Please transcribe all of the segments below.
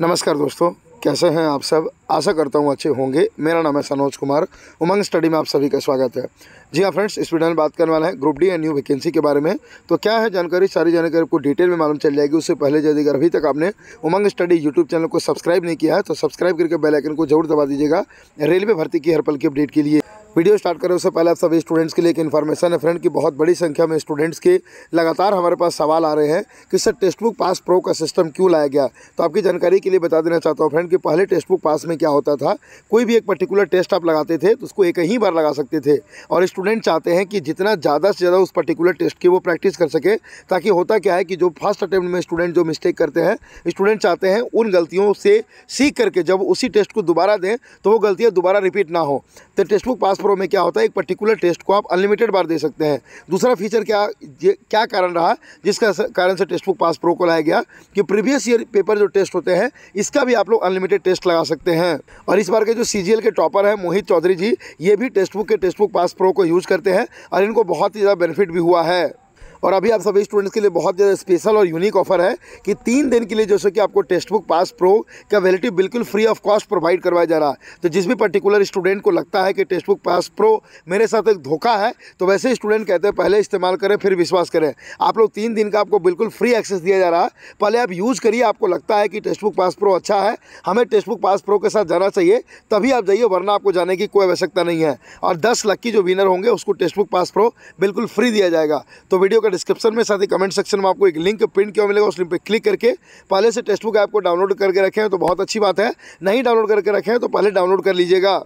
नमस्कार दोस्तों, कैसे हैं आप सब? आशा करता हूँ अच्छे होंगे। मेरा नाम है सनोज कुमार, उमंग स्टडी में आप सभी का स्वागत है। जी हाँ फ्रेंड्स, इस वीडियो में बात करने वाला है group D and new vacancy के बारे में। तो क्या है जानकारी? सारी जानकारी आपको डिटेल में मालूम चल जाएगी। उससे पहले यदि अगर अभी तक आपने उमंग स्टडी यूट्यूब चैनल को सब्सक्राइब नहीं किया है तो सब्सक्राइब करके बेल आइकन को ज़रूर दबा दीजिएगा। रेलवे भर्ती की हर पल की अपडेट के लिए। वीडियो स्टार्ट करें उससे पहले आप सभी स्टूडेंट्स के लिए एक इन्फॉर्मेशन है फ्रेंड कि बहुत बड़ी संख्या में स्टूडेंट्स के लगातार हमारे पास सवाल आ रहे हैं कि sir text book pass pro का सिस्टम क्यों लाया गया? तो आपकी जानकारी के लिए बता देना चाहता हूँ फ्रेंड कि पहले टेक्स्ट बुक पास में क्या होता था? कोई भी एक पर्टिकुलर टेस्ट आप लगाते थे तो उसको एक ही बार लगा सकते थे। और स्टूडेंट चाहते हैं कि जितना ज़्यादा से ज़्यादा उस पर्टिकुलर टेस्ट की वो प्रैक्टिस कर सके, ताकि होता क्या है कि जो फ़र्स्ट अटैम्प्ट में स्टूडेंट जो मिस्टेक करते हैं स्टूडेंट चाहते हैं उन गलतियों से सीख करके जब उसी टेस्ट को दोबारा दें तो वो गलतियाँ दोबारा रिपीट ना हो। तो टेक्स्ट बुक पास प्रो में क्या होता है, एक पर्टिकुलर टेस्ट को आप अनलिमिटेड बार दे सकते हैं। दूसरा फीचर क्या क्या कारण रहा, जिसका कारण से टेस्ट बुक पास प्रो को लाया गया कि प्रीवियस ईयर पेपर जो टेस्ट होते हैं, इसका भी आप लोग अनलिमिटेड टेस्ट लगा सकते हैं। और इस बार के जो सीजीएल के टॉपर हैं, मोहित चौधरी जी, ये भी टेस्ट बुक के टेस्ट बुक पास प्रो को यूज़ करते हैं और इनको बहुत ही ज़्यादा बेनिफिट भी हुआ है। और अभी आप सभी स्टूडेंट्स के लिए बहुत ज़्यादा स्पेशल और यूनिक ऑफ़र है कि तीन दिन के लिए जैसे कि आपको टेक्स्ट बुक पास प्रो का वैलिटी बिल्कुल फ्री ऑफ़ कॉस्ट प्रोवाइड करवाया जा रहा है। तो जिस भी पर्टिकुलर स्टूडेंट को लगता है कि टेक्स्ट बुक पास प्रो मेरे साथ एक धोखा है तो वैसे स्टूडेंट कहते हैं, पहले इस्तेमाल करें, फिर विश्वास करें। आप लोग तीन दिन का आपको बिल्कुल फ्री एक्सेस दिया जा रहा है। पहले आप यूज़ करिए, आपको लगता है कि टेक्स्ट बुक पास प्रो अच्छा है, हमें टेक्स्ट बुक पास प्रो के साथ जाना चाहिए, तभी आप जाइए, वरना आपको जाने की कोई आवश्यकता नहीं है। और दस लक्की जो विनर होंगे, उसको टेक्स्ट बुक पास प्रो बिल्कुल फ्री दिया जाएगा। तो वीडियो का डिस्क्रिप्शन में, साथ ही कमेंट सेक्शन में आपको एक लिंक प्रिंट क्यों मिलेगा, उस लिंक पर क्लिक करके पहले से टेक्स्ट बुक आपको डाउनलोड करके रखें तो बहुत अच्छी बात है। नहीं डाउनलोड करके रखें तो पहले डाउनलोड कर लीजिएगा।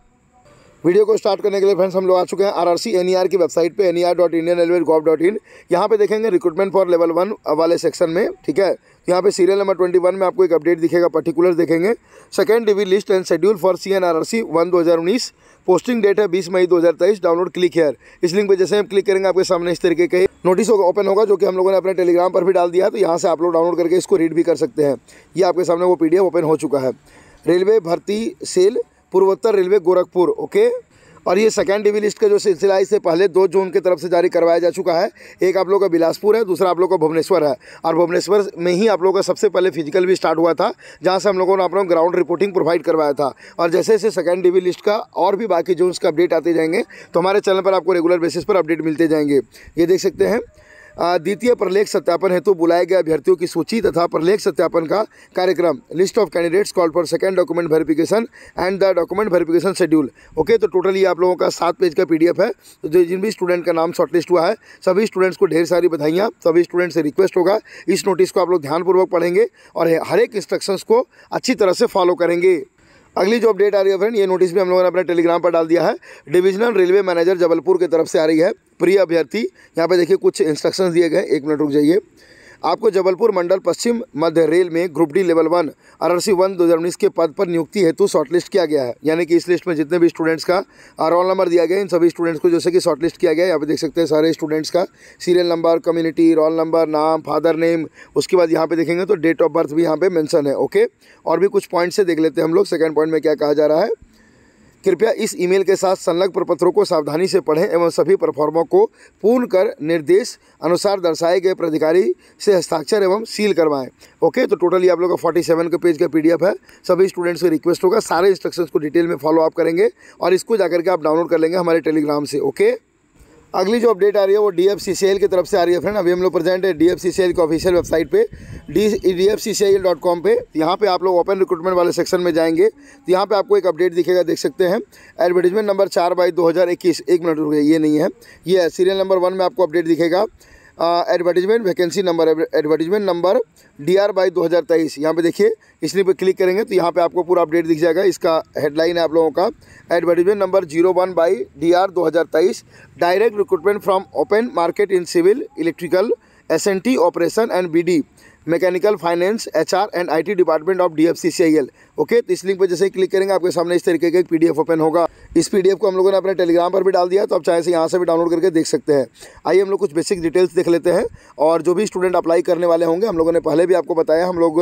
वीडियो को स्टार्ट करने के लिए फ्रेंड्स हम लोग आ चुके हैं आरआरसी एनईआर की वेबसाइट पे N dot Indian railway gov dot in यहाँ पे देखेंगे रिक्रूटमेंट फॉर लेवल वन वाले सेक्शन में, ठीक है? यहाँ पे सीरियल नंबर ट्वेंटी वन में आपको एक अपडेट दिखेगा पर्टिकुलर देखेंगे। Second DV list and schedule for C N R R C one दो हज़ार उन्नीस। पोस्टिंग डेट है बीस मई दो हज़ार तेईस डाउनलोड क्लिक हेयर इस लिंक पर जैसे हम क्लिक करेंगे, आपके सामने इस तरीके के नोटिस होगा ओपन होगा, जो कि हम लोगों ने अपने टेलीग्राम पर भी डाल दिया है तो यहाँ से आप लोग डाउनलोड करके इसको रीड भी कर सकते हैं। ये आपके सामने वो पी ओपन हो चुका है। रेलवे भर्ती सेल पूर्वोत्तर रेलवे गोरखपुर, ओके? और ये सेकेंड डिवी लिस्ट का जो सिलसिला इससे पहले दो जून की तरफ़ से जारी करवाया जा चुका है। एक आप लोग का बिलासपुर है, दूसरा आप लोग का भुवनेश्वर है। और भुवनेश्वर में ही आप लोग का सबसे पहले फ़िज़िकल भी स्टार्ट हुआ था, जहाँ से हम लोगों ने आप लोग ग्राउंड रिपोर्टिंग प्रोवाइड करवाया था। और जैसे जैसे सेकेंड डिवी लिस्ट का और भी बाकी जोन्स का अपडेट आते जाएँगे तो हमारे चैनल पर आपको रेगुलर बेसिस पर अपडेट मिलते जाएँगे। ये देख सकते हैं द्वितीय प्रलेख सत्यापन हेतु बुलाए गए अभ्यर्थियों की सूची तथा प्रलेख सत्यापन का कार्यक्रम list of candidates call for second document verification and the document verification schedule okay तो टोटल ये आप लोगों का सात पेज का पीडीएफ है। तो जो जिन भी स्टूडेंट का नाम शॉर्टलिस्ट हुआ है, सभी स्टूडेंट्स को ढेर सारी बधाइयाँ, सभी स्टूडेंट से रिक्वेस्ट होगा। इस नोटिस को आप लोग ध्यानपूर्वक पढ़ेंगे और हर एक इंस्ट्रक्शंस को अच्छी तरह से फॉलो करेंगे। अगली जो अपडेट आ रही है फ्रेंड ये नोटिस भी हम लोगों ने अपने टेलीग्राम पर डाल दिया है। डिविजनल रेलवे मैनेजर जबलपुर की तरफ़ से आ रही है। प्रिय अभ्यर्थी, यहाँ पे देखिए कुछ इंस्ट्रक्शंस दिए गए, एक मिनट रुक जाइए। आपको जबलपुर मंडल पश्चिम मध्य रेल में group D level one R C one दो हज़ार उन्नीस के पद पर नियुक्ति हेतु शॉर्टलिस्ट किया गया है। यानी कि इस लिस्ट में जितने भी स्टूडेंट्स का रोल नंबर दिया गया इन सभी स्टूडेंट्स को जैसे कि शॉर्टलिस्ट किया गया यहाँ पे देख सकते हैं सारे स्टूडेंट्स का serial number community roll number नाम फादर नेम उसके बाद यहाँ पे देखेंगे तो डेट ऑफ़ बर्थ भी यहाँ पे मैंशन है ओके और भी कुछ पॉइंट से देख लेते हैं हम लोग सेकेंड पॉइंट में क्या कहा जा रहा है? कृपया इस ईमेल के साथ संलग्न प्रपत्रों को सावधानी से पढ़ें एवं सभी परफॉर्मों को पूर्ण कर निर्देश अनुसार दर्शाए गए प्राधिकारी से हस्ताक्षर एवं सील करवाएँ। ओके तो टोटली आप लोगों का फोर्टी सेवन के पेज का पीडीएफ है। सभी स्टूडेंट्स से रिक्वेस्ट होगा। सारे इंस्ट्रक्शंस को डिटेल में फॉलो अप करेंगे और इसको जाकर के आप डाउनलोड कर लेंगे हमारे टेलीग्राम से। ओके? अगली जो अपडेट आ रही है वो D F C C L की तरफ़ से आ रही है फ्रेंड अभी हम लोग प्रेजेंट है सी सी एल की ऑफिशियल वेबसाइट पे। D D F C C L dot com पर यहाँ पर आप लोग ओपन रिक्रूटमेंट वाले सेक्शन में जाएँगे। तो यहाँ पे आपको एक अपडेट दिखेगा, देख सकते हैं। एडवर्टीजमेंट नंबर चार बाई दो हज़ार इक्कीस। एक मिनट रुक ये नहीं है। ये सीरियल नंबर वन में आपको अपडेट दिखेगा। Advertisement vacancy number advertisement number D R by दो हज़ार तेईस। यहाँ पर देखिए, इसलिए पे क्लिक करेंगे तो यहाँ पे आपको पूरा अपडेट दिख जाएगा। इसका हेडलाइन है आप लोगों का। Advertisement number zero one by D R दो हज़ार तेईस। Direct recruitment from open market in civil electrical S N T operation and B D mechanical finance H R and I T department of D F C C I L okay तो इस link पर जैसे ही click करेंगे, आपके सामने इस तरीके का एक पी डी एफ़ ओपन होगा। इस पीडीएफ को हम लोगों ने अपने टेलीग्राम पर भी डाल दिया तो आप चाहे से यहाँ से भी डाउनलोड करके देख सकते हैं। आइए हम लोग कुछ बेसिक डिटेल्स देख लेते हैं और जो भी स्टूडेंट अप्लाई करने वाले होंगे, हम लोगों ने पहले भी आपको बताया, हम लोग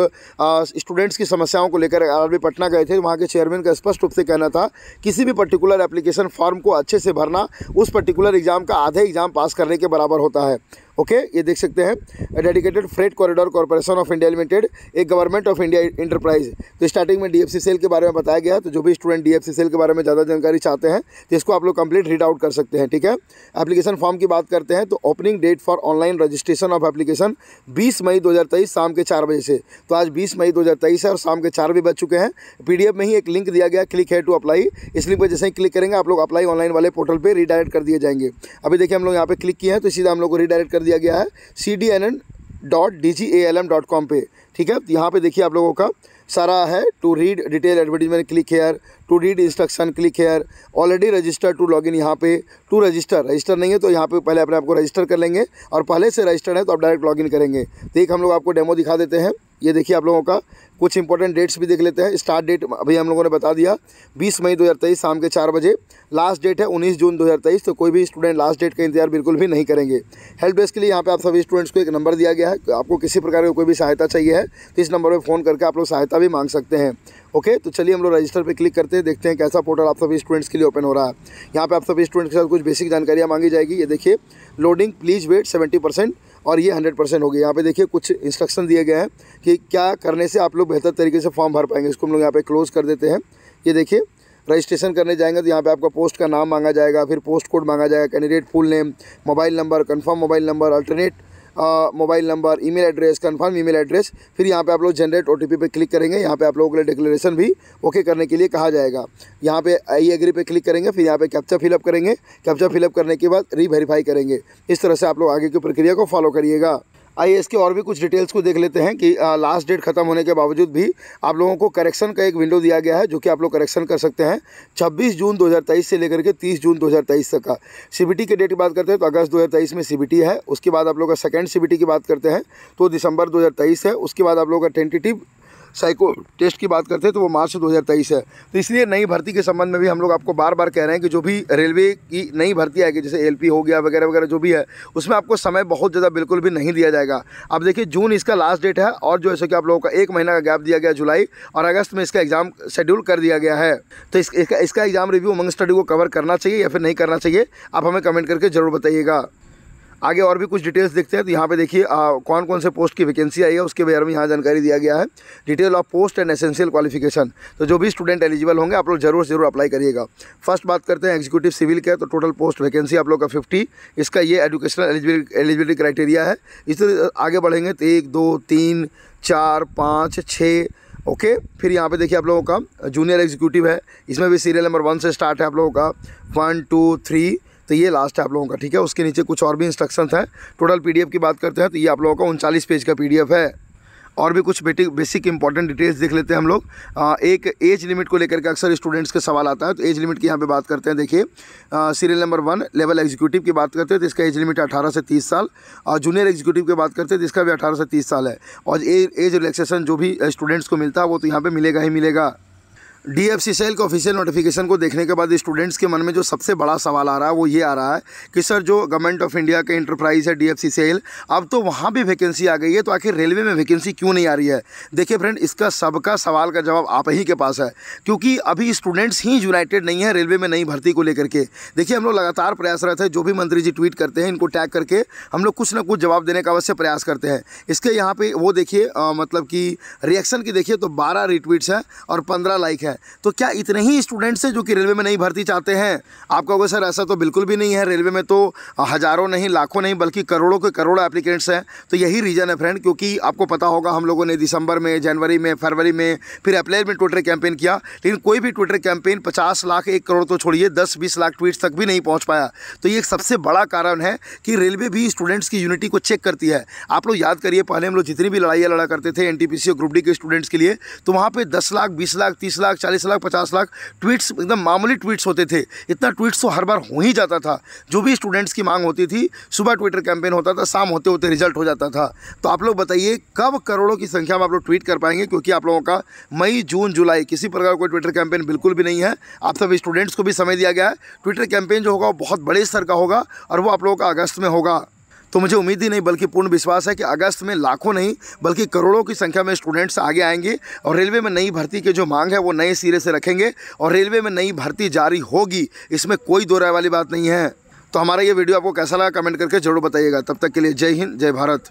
स्टूडेंट्स की समस्याओं को लेकर आर पटना गए थे, वहाँ के चेयरमैन का स्पष्ट रूप से कहना था, किसी भी पर्टिकुलर एप्लीकेशन फॉर्म को अच्छे से भरना, उस पर्टिकुलर एग्ज़ाम का आधे एग्ज़ाम पास करने के बराबर होता है। ओके ये देख सकते हैं। Dedicated freight corridor corporation of India limited एक गवर्नमेंट ऑफ़ इंडिया इंटरप्राइज तो स्टार्टिंग में डीएफसी सेल के बारे में बताया गया तो जो भी स्टूडेंट डीएफसी सेल के बारे में ज़्यादा जानकारी चाहते हैं तो इसको आप लोग कंप्लीट रीड आउट कर सकते हैं, ठीक है? एप्लीकेशन फॉर्म की बात करते हैं तो opening date for online registration of application बीस मई दो हज़ार तेईस शाम के चार बजे से। तो आज बीस मई दो हज़ार तेईस है और शाम के चार भी बज चुके हैं। पीडीएफ में ही एक लिंक दिया गया क्लिक है टू अप्लाई इस लिंक पर जैसे ही क्लिक करेंगे, आप लोग अप्लाई ऑनलाइन वाले पोर्टल पर रीडायरेक्ट कर दिए जाएँगे। अभी देखिए हम लोग यहाँ पे क्लिक किए हैं तो सीधा हम लोग को रीडायरेक्ट कर दिया गया है C D N N dot D G A L M dot com पर ठीक है? यहाँ पर देखिए आप लोगों का सारा है। To read detail advertisement click here to read instruction click here already register to login यहाँ पे टू रजिस्टर रजिस्टर नहीं है तो यहाँ पे पहले अपने आपको रजिस्टर कर लेंगे और पहले से रजिस्टर्ड है तो आप डायरेक्ट लॉग इन करेंगे। तो एक हम लोग आपको डेमो दिखा देते हैं। ये देखिए आप लोगों का, कुछ इंपॉर्टेंट डेट्स भी देख लेते हैं। स्टार्ट डेट अभी हम लोगों ने बता दिया 20 मई 2023 शाम के चार बजे। लास्ट डेट है 19 जून 2023 तो कोई भी स्टूडेंट लास्ट डेट का इंतज़ार बिल्कुल भी नहीं करेंगे। हेल्प डेस्क के लिए यहाँ पे आप सभी स्टूडेंट्स को एक नंबर दिया गया है। आपको किसी प्रकार की कोई भी सहायता चाहिए है तो इस नंबर पर फ़ोन करके आप लोग सहायता भी मांग सकते हैं। ओके तो चलिए हम लोग रजिस्टर पर क्लिक करते हैं, देखते हैं कैसा पोर्टल आप सभी स्टूडेंट्स के लिए ओपन हो रहा है। यहाँ पर आप सभी स्टूडेंट्स के साथ कुछ बेसिक जानकारियाँ मांगी जाएगी। ये देखिए लोडिंग प्लीज़ वेट सेवेंटी और ये हंड्रेड परसेंट हो गया। यहाँ पे देखिए कुछ इंस्ट्रक्शन दिए गए हैं कि क्या करने से आप लोग बेहतर तरीके से फॉर्म भर पाएँगे। इसको हम लोग यहाँ पे क्लोज कर देते हैं। ये देखिए रजिस्ट्रेशन करने जाएँगे तो यहाँ पे आपका पोस्ट का नाम मांगा जाएगा, फिर पोस्ट कोड मांगा जाएगा candidate full name mobile number confirm mobile number alternate mobile number, email address confirm email address, फिर यहाँ पे आप लोग जनरेट ओटीपी पे क्लिक करेंगे। यहाँ पे आप लोगों के लिए डिक्लेरेशन भी ओके करने के लिए कहा जाएगा। यहाँ पे आई एग्री पे क्लिक करेंगे, फिर यहाँ पे कैप्चा फिलअप करेंगे। कैप्चा फिलअप करने के बाद री वेरीफाई करेंगे। इस तरह से आप लोग आगे की प्रक्रिया को फॉलो करिएगा। आइए इसके और भी कुछ डिटेल्स को देख लेते हैं कि लास्ट डेट खत्म होने के बावजूद भी आप लोगों को करेक्शन का एक विंडो दिया गया है, जो कि आप लोग करेक्शन कर सकते हैं 26 जून 2023 से लेकर के 30 जून 2023 तक का। सीबीटी के डेट की बात करते हैं तो अगस्त 2023 में सीबीटी है, उसके बाद आप लोग का सेकेंड सी की बात करते हैं तो दिसंबर दो हज़ार तेईस है, उसके बाद आप लोग का टेंटेटिव साइको टेस्ट की बात करते हैं तो वो मार्च दो हज़ार तेईस है। तो इसलिए नई भर्ती के संबंध में भी हम लोग आपको बार बार कह रहे हैं कि जो भी रेलवे की नई भर्ती आएगी, जैसे एलपी हो गया, वगैरह वगैरह जो भी है, उसमें आपको समय बहुत ज़्यादा बिल्कुल भी नहीं दिया जाएगा। अब देखिए, जून इसका लास्ट डेट है और जो कि आप लोगों का एक महीना का गैप दिया गया जुलाई और अगस्त में इसका एग्ज़ाम शेड्यूल कर दिया गया है। तो इसका इसका एग्ज़ाम रिव्यू उमंग स्टडी को कवर करना चाहिए या फिर नहीं करना चाहिए, आप हमें कमेंट करके ज़रूर बताइएगा। आगे और भी कुछ डिटेल्स देखते हैं। तो यहाँ पे देखिए कौन कौन से पोस्ट की वैकेंसी आई है, उसके बारे में यहाँ जानकारी दिया गया है। Detail of post and essential qualification तो जो भी स्टूडेंट एलिजिबल होंगे, आप लोग ज़रूर ज़रूर अप्लाई करिएगा। फ़र्स्ट बात करते हैं एग्जीक्यूटिव सिविल के तो टोटल पोस्ट वैकेंसी आप लोग का फिफ्टी इसका ये एजुकेशनल एलिजिबिलिटी क्राइटेरिया है। इस, आगे बढ़ेंगे तो एक, दो, तीन, चार, पाँच, छः ओके फिर यहाँ पे देखिए आप लोगों का जूनियर एग्जीक्यूटिव है। इसमें भी सीरियल नंबर वन से स्टार्ट है आप लोगों का। वन टू थ्री तो ये लास्ट है आप लोगों का, ठीक है? उसके नीचे कुछ और भी इंस्ट्रक्शन है। टोटल पीडीएफ की बात करते हैं तो ये आप लोगों का उनचालीस पेज का पीडीएफ है। और भी कुछ बेटिक बेसिक इंपॉर्टेंट डिटेल्स देख लेते हैं हम लोग। एक एज लिमिट को लेकर के अक्सर स्टूडेंट्स का सवाल आता है तो एज लिमिट की यहाँ पे बात करते हैं, देखिए। Serial number one level executive की बात करते हैं तो इसका एज लिमिट अठारह से तीस साल। और जूनियर एग्जीक्यूटिव की बात करते हैं तो इसका भी अठारह से तीस साल है। और एज रिलैक्सेशन जो भी स्टूडेंट्स को मिलता है, वो तो यहाँ पर मिलेगा ही मिलेगा। डी एफ़ सी सेल के ऑफिशियल नोटिफिकेशन को देखने के बाद स्टूडेंट्स के मन में जो सबसे बड़ा सवाल आ रहा है, वो ये आ रहा है कि सर जो गवर्नमेंट ऑफ़ इंडिया के इंटरप्राइज है डी एफ़ सी सेल अब तो वहाँ भी वैकेंसी आ गई है तो आखिर रेलवे में वैकेंसी क्यों नहीं आ रही है? देखिए फ्रेंड इसका सबका सवाल का जवाब आप ही के पास है, क्योंकि अभी स्टूडेंट्स ही यूनाइटेड नहीं है रेलवे में नई भर्ती को लेकर के। देखिए, हम लोग लगातार प्रयासरत है जो भी मंत्री जी ट्वीट करते हैं, इनको टैग करके हम लोग कुछ ना कुछ जवाब देने का अवश्य प्रयास करते हैं। इसके यहाँ पर वो देखिए मतलब कि रिएक्शन की देखिए तो बारह रिट्वीट्स हैं और पंद्रह लाइक है। तो क्या इतने ही स्टूडेंट्स हैं जो कि रेलवे में नहीं भर्ती चाहते हैं? आप कहोगे, सर, ऐसा तो बिल्कुल भी नहीं है। रेलवे में तो हज़ारों नहीं, लाखों नहीं, बल्कि करोड़ों के करोड़ों एप्लीकेंट्स हैं। तो यही रीज़न है फ्रेंड क्योंकि आपको पता होगा, हम लोगों ने दिसंबर में, जनवरी में, फरवरी में फिर अप्रैल में ट्विटर कैंपेन किया। लेकिन कोई भी ट्विटर कैंपेन पचास लाख, एक करोड़ तो छोड़िए, दस, बीस लाख ट्वीट्स तक भी नहीं पहुँच पाया। तो ये सबसे बड़ा कारण है कि रेलवे भी स्टूडेंट्स की यूनिटी को चेक करती है। आप लोग याद करिए, पहले हम लोग जितनी भी लड़ाइयाँ लड़ा करते थे एन और ग्रुप डी के स्टूडेंट्स के लिए तो वहाँ पर दस लाख, बीस लाख, तीस लाख चालीस लाख, पचास लाख ट्वीट्स एकदम मामूली ट्वीट्स होते थे। इतना ट्वीट्स तो हर बार हो ही जाता था। जो भी स्टूडेंट्स की मांग होती थी, सुबह ट्विटर कैंपेन होता था, शाम होते होते रिज़ल्ट हो जाता था। तो आप लोग बताइए, कब करोड़ों की संख्या में आप लोग ट्वीट कर पाएँगे? क्योंकि आप लोगों का मई, जून, जुलाई, किसी प्रकार का कोई ट्विटर कैंपेन बिल्कुल भी नहीं है। आप सब स्टूडेंट्स को भी समय दिया गया है। ट्विटर कैंपेन जो होगा, वो बहुत बड़े स्तर का होगा और वो आप लोगों का अगस्त में होगा। तो मुझे उम्मीद ही नहीं, बल्कि पूर्ण विश्वास है कि अगस्त में लाखों नहीं, बल्कि करोड़ों की संख्या में स्टूडेंट्स आगे आएँगे और रेलवे में नई भर्ती की जो मांग है वो नए सिरे से रखेंगे और रेलवे में नई भर्ती जारी होगी, इसमें कोई दो राय वाली बात नहीं है। तो हमारा ये वीडियो आपको कैसा लगा? कमेंट करके ज़रूर बताइएगा। तब तक के लिए जय हिंद, जय भारत।